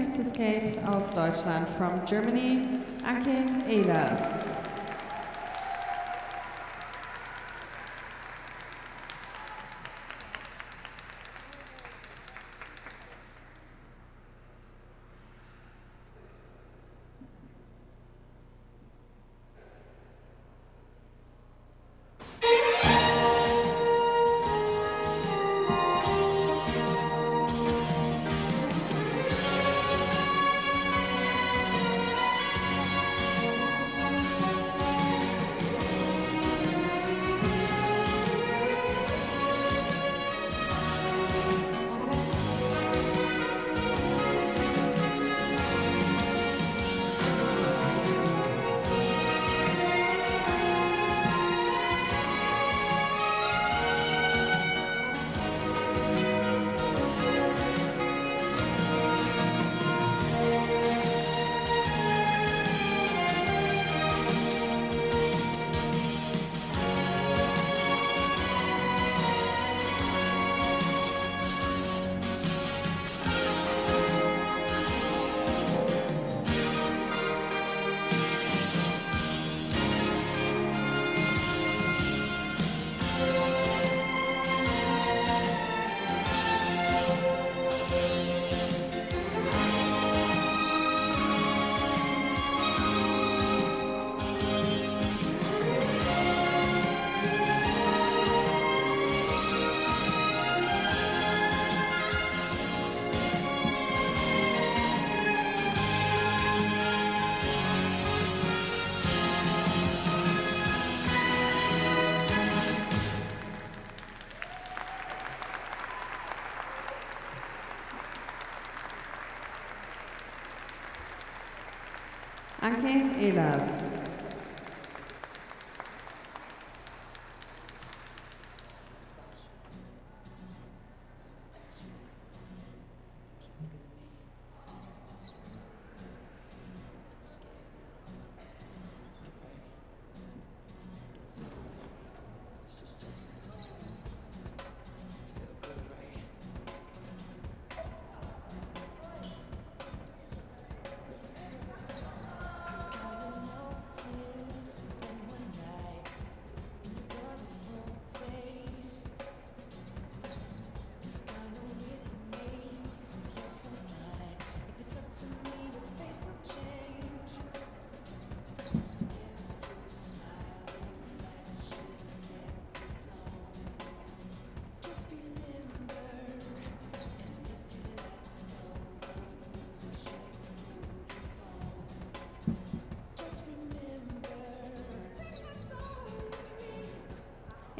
nächste Skate aus Deutschland from Germany, Anke Ehlers. Anke Ehlers.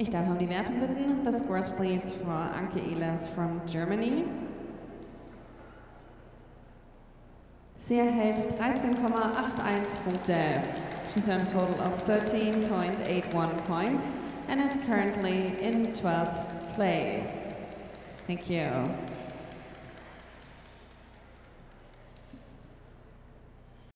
Ich darf um die Wertung bitten. The scores please for Anke Ehlers from Germany. Sie erhält 13,81 Punkte. She's earned a total of 13.81 points and is currently in 12th place. Thank you.